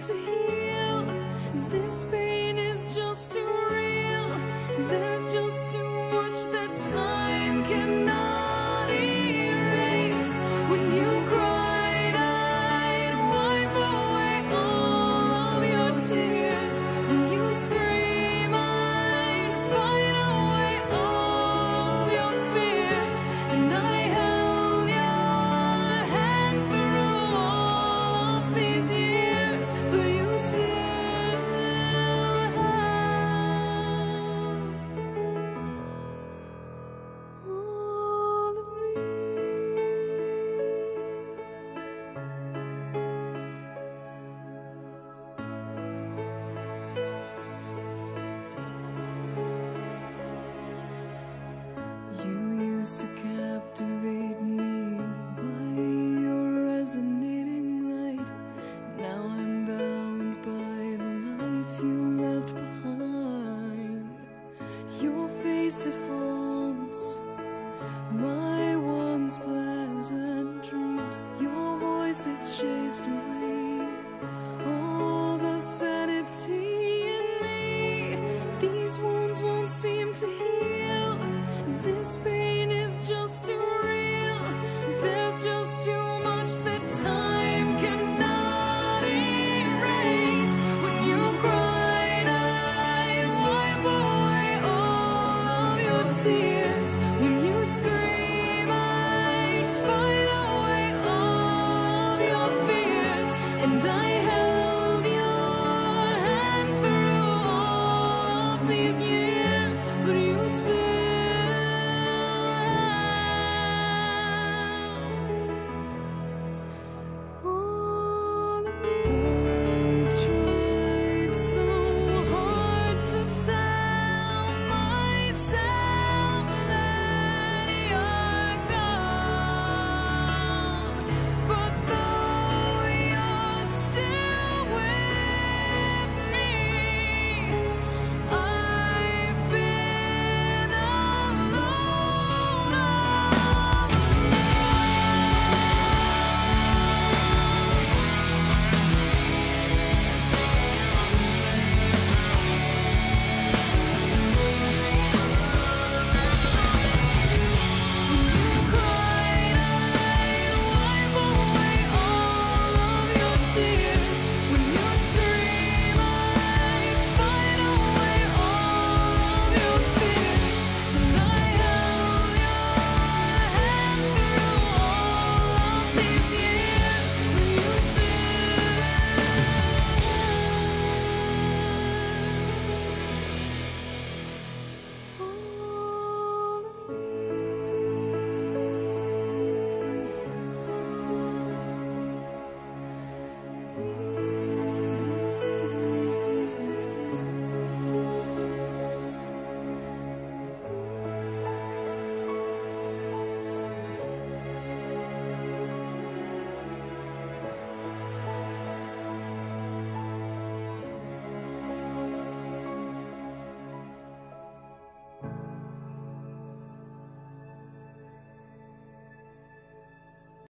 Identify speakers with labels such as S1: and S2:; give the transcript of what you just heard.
S1: to hear. place at home.